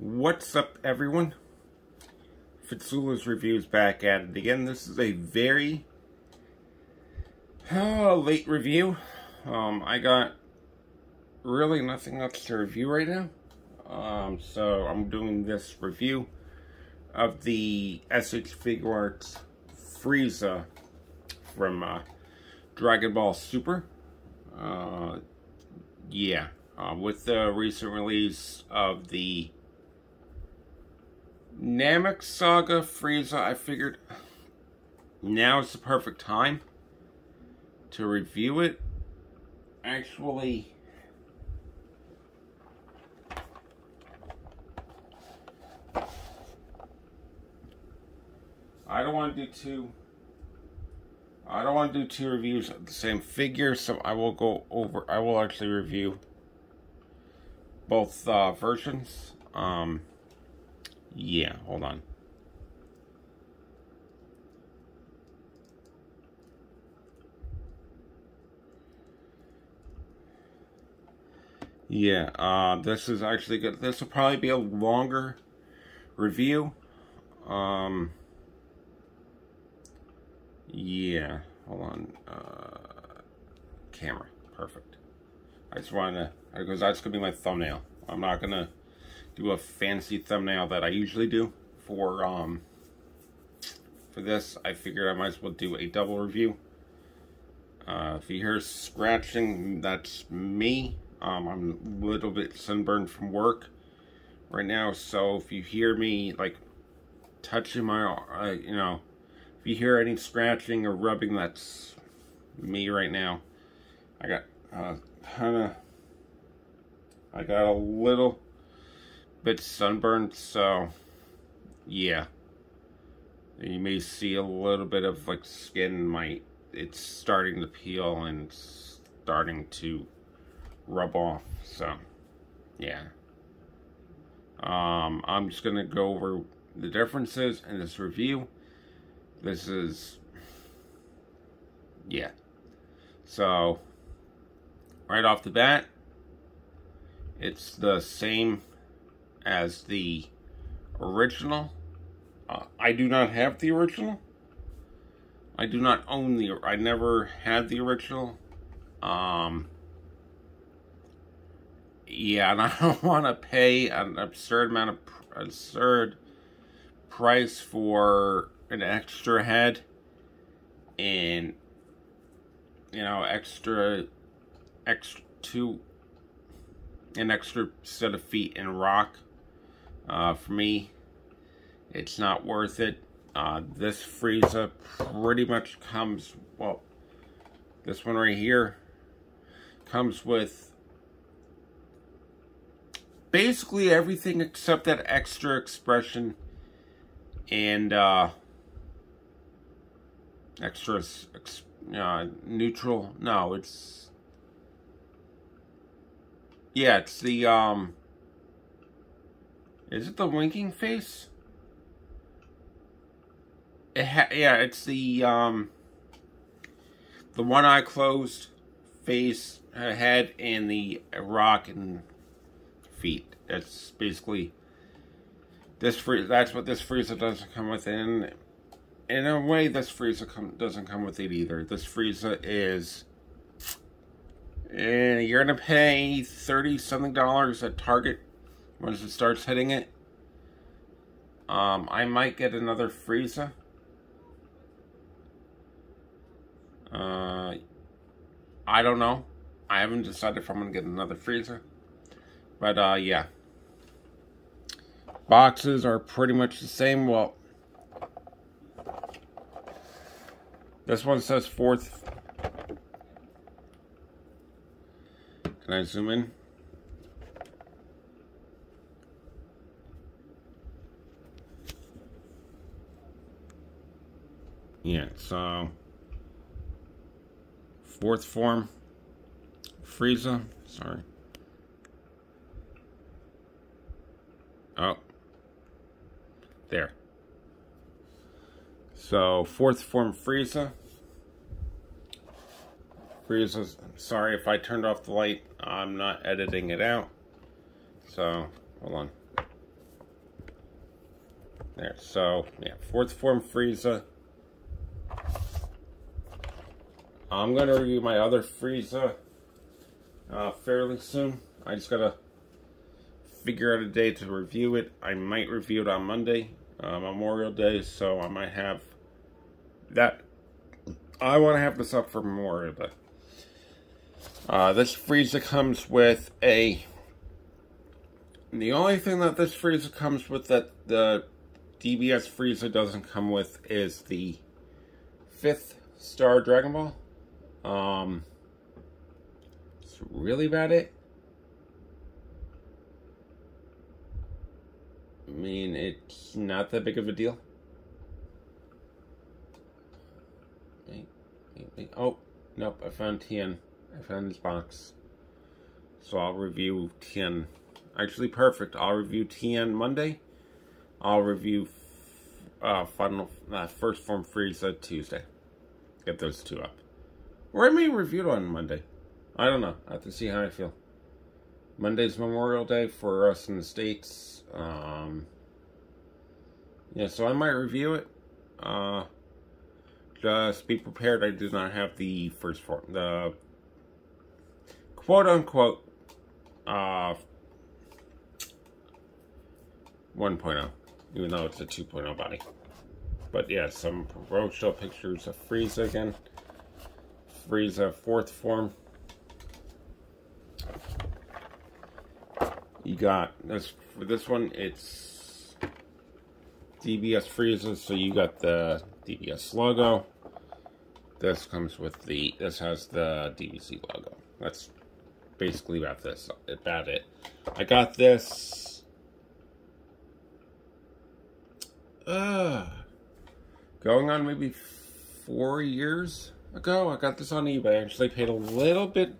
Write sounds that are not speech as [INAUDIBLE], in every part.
What's up, everyone? Fitzula's Reviews back at it again. This is a very uh, late review. Um, I got really nothing else to review right now. Um, so I'm doing this review of the SH Figuarts Frieza from uh, Dragon Ball Super. Uh, yeah, uh, with the recent release of the Namek Saga Frieza, I figured now is the perfect time to review it. Actually, I don't want to do two. I don't want to do two reviews of the same figure, so I will go over. I will actually review both uh, versions. Um, yeah, hold on. Yeah, uh, this is actually good. This will probably be a longer review. Um, yeah, hold on. Uh, camera, perfect. I just wanted to, because that's going to be my thumbnail. I'm not going to do a fancy thumbnail that I usually do for, um, for this. I figured I might as well do a double review. Uh, if you hear scratching, that's me. Um, I'm a little bit sunburned from work right now, so if you hear me, like, touching my, uh, you know, if you hear any scratching or rubbing, that's me right now. I got uh, kind of, I got a little bit sunburned, so yeah. You may see a little bit of like skin might it's starting to peel and starting to rub off, so yeah. Um, I'm just gonna go over the differences in this review. This is yeah. So right off the bat, it's the same as the original. Uh, I do not have the original. I do not own the, I never had the original. Um, yeah, and [LAUGHS] I don't want to pay an absurd amount of, absurd price for an extra head and, you know, extra, extra, two, an extra set of feet in rock. Uh, for me, it's not worth it. Uh, this Frieza pretty much comes, well, this one right here comes with basically everything except that extra expression and uh, extra ex, uh, neutral. No, it's yeah, it's the um. Is it the winking face? It yeah, it's the um. The one eye closed, face, head, and the rock and feet. That's basically this free. That's what this Frieza doesn't come within. In in a way, this come, doesn't come with it either. This Frieza is, and you're gonna pay thirty something dollars at Target once it starts hitting it. Um, I might get another Frieza. Uh, I don't know. I haven't decided if I'm gonna get another Frieza. But uh, yeah. Boxes are pretty much the same. Well, this one says fourth. Can I zoom in? Yeah, so fourth form Frieza, sorry. Oh. There. So, fourth form Frieza. Frieza, sorry if I turned off the light. I'm not editing it out. So, hold on. There, so, yeah, fourth form Frieza. I'm going to review my other Frieza uh, fairly soon. I just got to figure out a day to review it. I might review it on Monday, uh, Memorial Day, so I might have that. I want to have this up for Memorial Day. Uh, this Frieza comes with a... The only thing that this Frieza comes with that the DBS Frieza doesn't come with is the fifth star Dragon Ball. Um, it's really about it. I mean, it's not that big of a deal. Oh, nope, I found Tien. I found this box. So I'll review Tien. Actually, perfect. I'll review Tien Monday. I'll review uh, Final uh, First Form Frieza Tuesday. Get those two up. Or I may review it on Monday. I don't know. I have to see how I feel. Monday's Memorial Day for us in the States. Um, yeah, so I might review it. Uh, just be prepared. I do not have the first form, the quote unquote uh, 1.0, even though it's a 2.0 body. But yeah, some roadshow pictures of Frieza again. Frieza fourth form. You got this for this one. It's DBS Frieza, so you got the DBS logo. This comes with the. This has the DBZ logo. That's basically about this. About it. I got this. Uh, going on maybe four years ago. I got this on eBay. I actually paid a little bit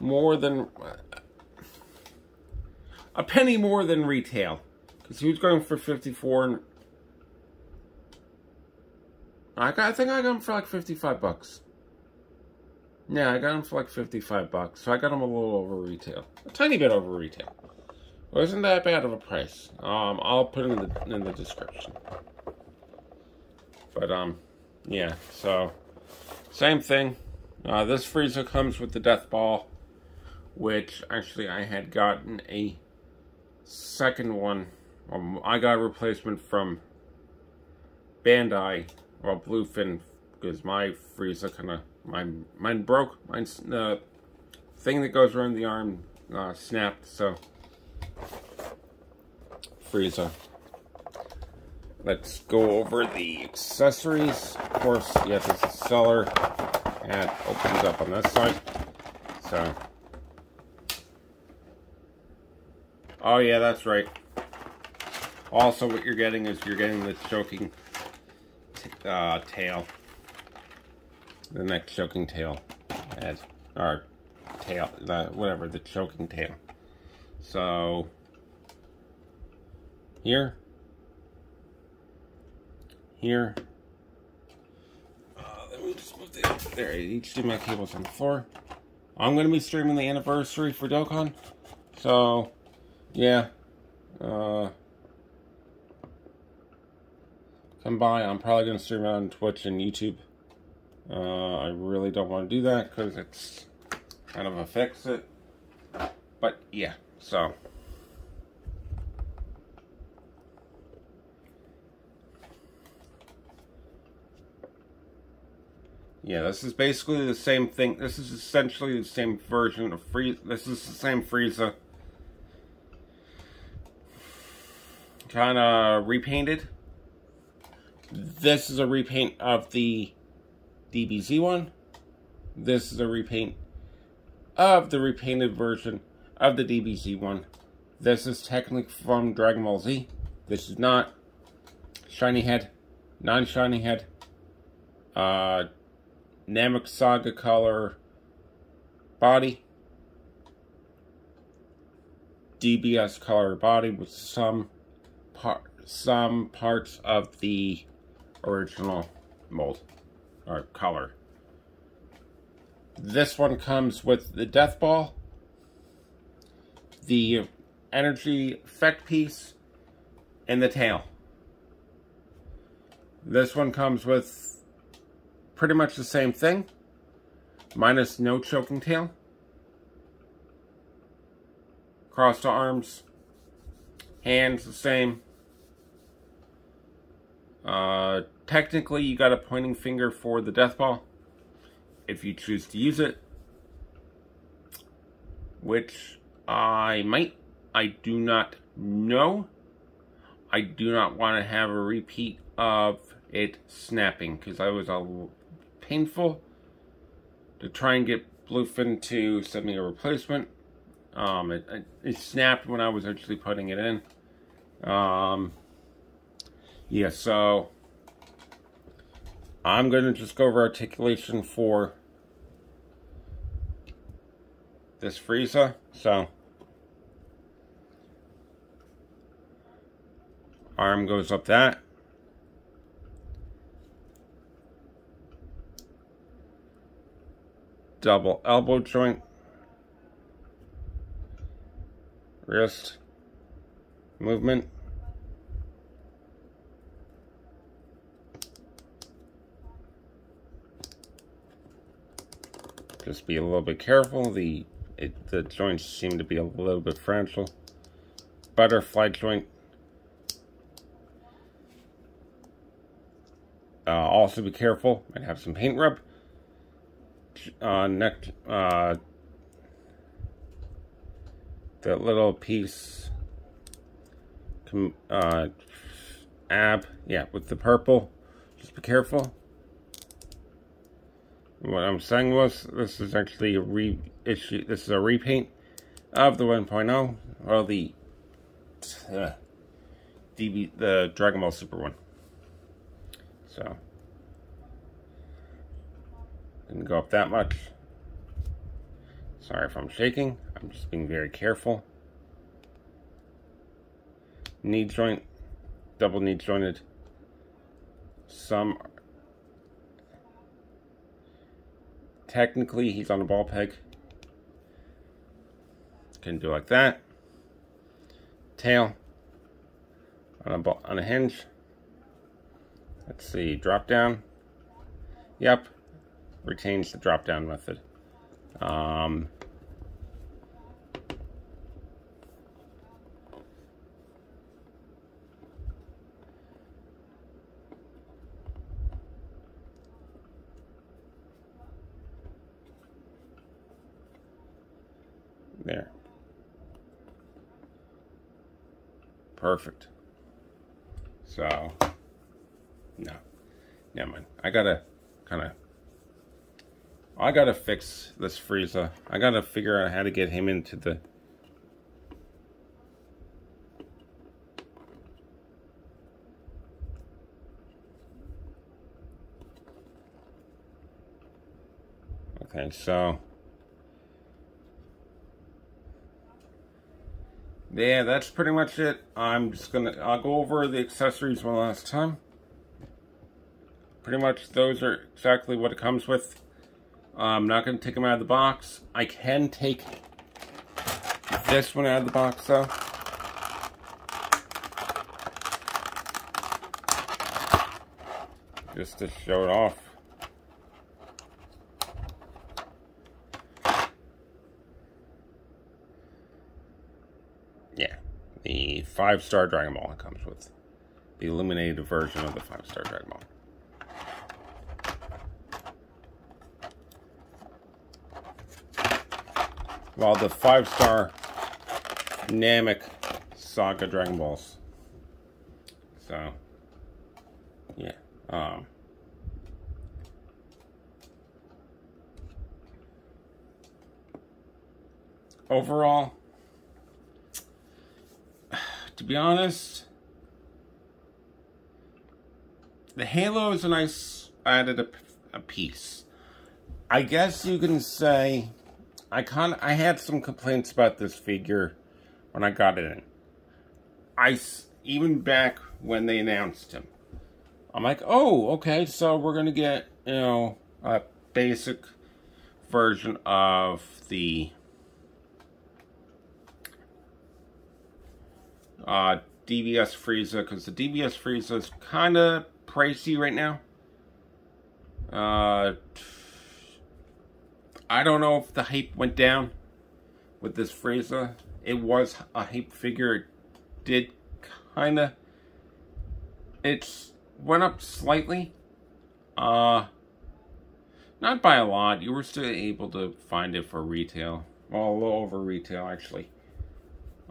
more than a penny more than retail because he was going for 54 and I got I think I got him for like 55 bucks. Yeah, I got him for like 55 bucks. So I got him a little over retail. A tiny bit over retail. Wasn't that bad of a price. Um, I'll put it in the, in the description. But, um, yeah, so, same thing. Uh, this Frieza comes with the Death Ball, which actually I had gotten a second one. Um, I got a replacement from Bandai, or Bluefin, because my Frieza kind of Mine, mine broke. Mine's the thing that goes around the arm uh, snapped. So Frieza. Let's go over the accessories. Of course, yes, it's a seller. And opens up on this side. So. Oh yeah, that's right. Also, what you're getting is you're getting the choking uh, tail the next choking tail as or tail the whatever the choking tail so here here. Uh, let me just move the, there my cables on the floor. I'm gonna be streaming the anniversary for Dokkan. So yeah uh come by. I'm probably gonna stream it on Twitch and YouTube. Uh, I really don't want to do that because it's kind of affects it. But yeah, so. Yeah, this is basically the same thing. This is essentially the same version of Frieza. This is the same Frieza. Kind of repainted. This is a repaint of the DBZ one. This is a repaint of the repainted version of the DBZ one. This is technically from Dragon Ball Z. This is not shiny head, non-shiny head, uh, Namek Saga color body, DBS color body with some part, some parts of the original mold or color. This one comes with the Death Ball, the energy effect piece, and the tail. This one comes with pretty much the same thing, minus no choking tail. Crossed arms, hands the same. Uh, technically, you got a pointing finger for the death ball if you choose to use it, which I might. I do not know. I do not want to have a repeat of it snapping because I was a painful to try and get Bluefin to send me a replacement. Um, it, it, it, snapped when I was actually putting it in. Um, yeah, so I'm going to just go over articulation for this Frieza. So arm goes up that. Double elbow joint. Wrist movement. Just be a little bit careful. The it, the joints seem to be a little bit fragile. Butterfly joint. Uh, also be careful, might have some paint rub. Uh, neck, uh, that little piece, uh, ab, yeah, with the purple, just be careful. What I'm saying was, this is actually a reissue, this is a repaint of the 1.0, or the, uh, DB, the Dragon Ball Super one. So, didn't go up that much. Sorry if I'm shaking. I'm just being very careful. Knee joint, double knee jointed. Some technically he's on a ball peg. Can do like that. Tail on a ball, on a hinge. Let's see, drop down. Yep, retains the drop down method. Um, there. Perfect. So, no. Never mind. I gotta kind of... I gotta fix this Frieza. I gotta figure out how to get him into the... Okay, so... Yeah, that's pretty much it. I'm just gonna, I'll go over the accessories one last time. Pretty much those are exactly what it comes with. I'm not gonna take them out of the box. I can take this one out of the box though. Just to show it off. Yeah, the five-star Dragon Ball it comes with. The illuminated version of the five-star Dragon Ball. While the five-star Namek Saga Dragon Balls. So, yeah. Um, overall, [SIGHS] to be honest, the halo is a nice added a, a piece. I guess you can say I kind I had some complaints about this figure when I got it in. I even back when they announced him. I'm like, "Oh, okay, so we're to get, you know, a basic version of the uh, DBS Frieza because the DBS Frieza is kind of pricey right now. Uh, I don't know if the hype went down with this Frieza. It was a hype figure. It did kind of... It's went up slightly. Uh, not by a lot. You were still able to find it for retail. Well, a little over retail, actually.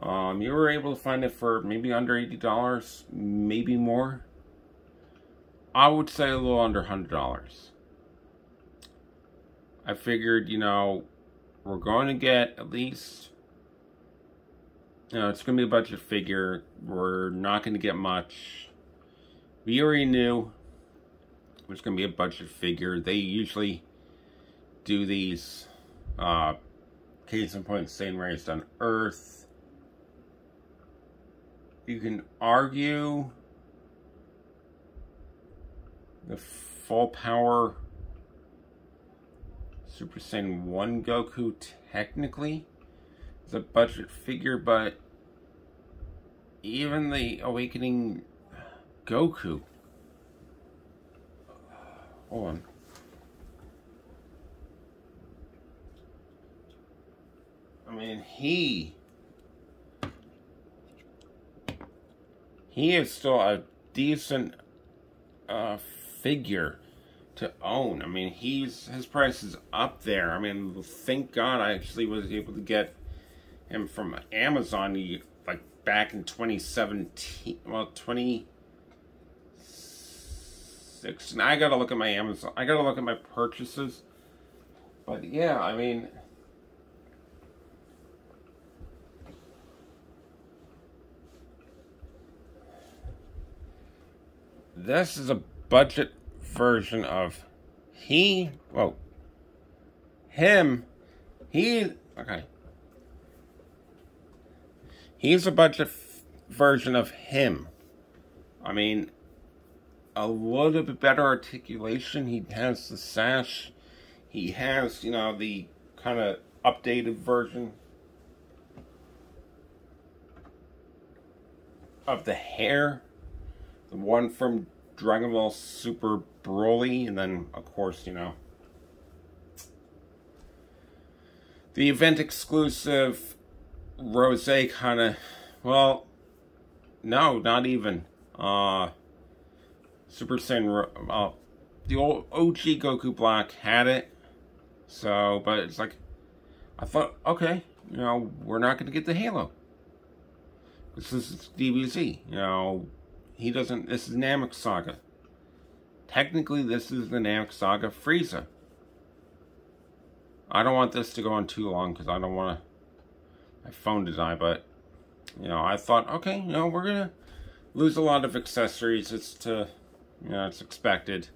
Um, you were able to find it for maybe under $80, maybe more. I would say a little under $100. I figured, you know, we're going to get at least, you know, it's going to be a budget figure. We're not going to get much. We already knew it was going to be a budget figure. They usually do these, uh, case in point, Saiyan Raised on Earth. You can argue the full power Super Saiyan 1 Goku technically is a budget figure, but even the Awakening Goku. Hold on. I mean, he he is still a decent uh, figure to own. I mean, he's his price is up there. I mean, thank God I actually was able to get him from Amazon like back in 2017. Well, 2016. I gotta look at my Amazon. I gotta look at my purchases. But yeah, I mean. This is a budget version of he, well, him, he, okay. He's a budget version of him. I mean, a little bit better articulation. He has the sash. He has, you know, the kind of updated version of the hair. The one from Dragon Ball Super Broly, and then, of course, you know, the event exclusive Rose kind of, well, no, not even. Uh, Super Saiyan, uh, the old OG Goku Black had it, so, but it's like, I thought, okay, you know, we're not going to get the Halo. This is DBZ, you know, he doesn't, this is Namek Saga. Technically, this is the Namek Saga Frieza. I don't want this to go on too long because I don't want to, my phone to die, but, you know, I thought, okay, you know, we're going to lose a lot of accessories. It's to, you know, it's expected.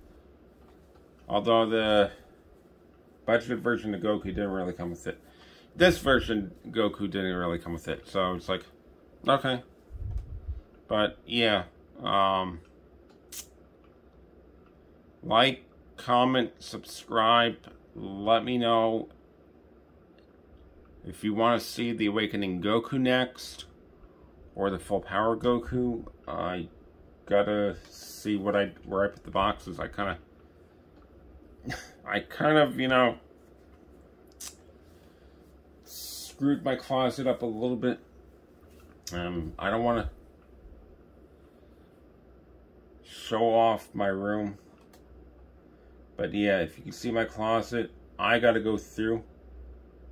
Although the budgeted version of Goku didn't really come with it. This version, Goku didn't really come with it. So it's like, okay. But, yeah. Um, like, comment, subscribe. Let me know if you want to see the Awakening Goku next or the Full Power Goku. I gotta see what I where I put the boxes. I kind of, [LAUGHS] I kind of, you know, screwed my closet up a little bit. Um, I don't want to show off my room but yeah, if you can see my closet, I got to go through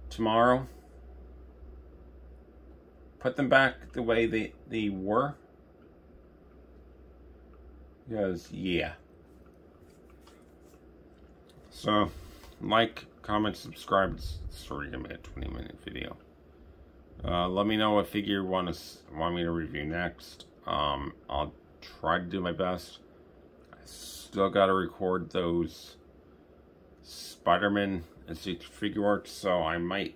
tomorrow. Put them back the way they, they were. Because, yeah. So, like, comment, subscribe. It's already going to be a 20 minute video. Uh, let me know what figure you want, to, want me to review next. Um, I'll try to do my best still got to record those Spider-Man and Figuarts, so I might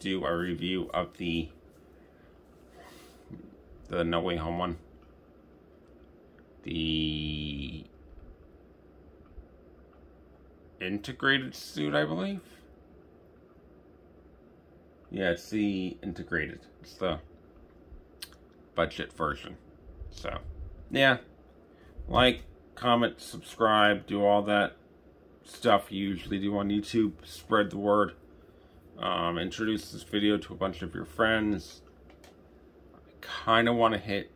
do a review of the the No Way Home one. The integrated suit, I believe. Yeah, it's the integrated. It's the budget version. So, yeah. Like, comment, subscribe, do all that stuff you usually do on YouTube. Spread the word. Um, introduce this video to a bunch of your friends. I kind of want to hit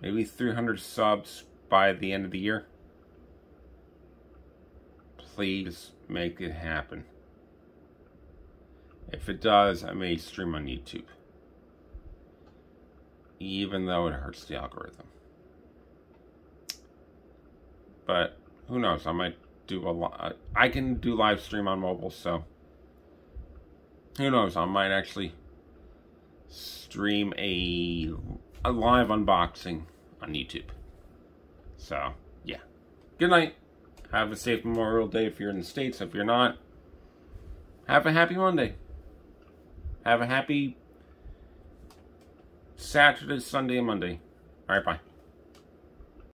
maybe 300 subs by the end of the year. Please make it happen. If it does, I may stream on YouTube. Even though it hurts the algorithm. But who knows? I might do a lot. I can do live stream on mobile, so who knows? I might actually stream a a live unboxing on YouTube. So yeah. Good night. Have a safe Memorial Day if you're in the States. If you're not, have a happy Monday. Have a happy Saturday, Sunday, and Monday. All right, bye.